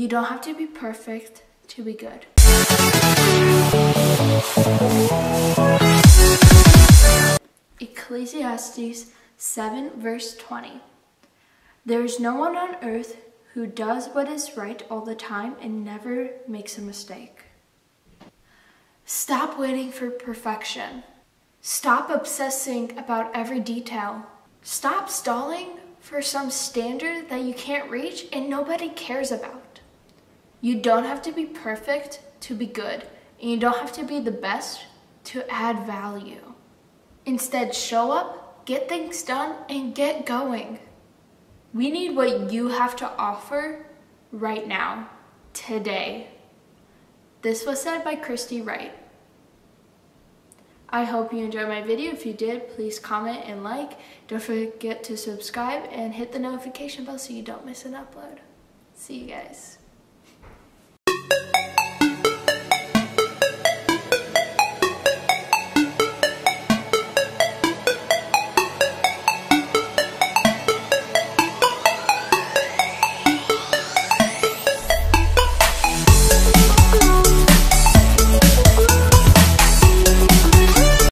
You don't have to be perfect to be good. Ecclesiastes 7, verse 20. There is no one on earth who does what is right all the time and never makes a mistake. Stop waiting for perfection. Stop obsessing about every detail. Stop stalling for some standard that you can't reach and nobody cares about. You don't have to be perfect to be good, and you don't have to be the best to add value. Instead, show up, get things done, and get going. We need what you have to offer right now, today. This was said by Christy Wright. I hope you enjoyed my video. If you did, please comment and like. Don't forget to subscribe and hit the notification bell so you don't miss an upload. See you guys.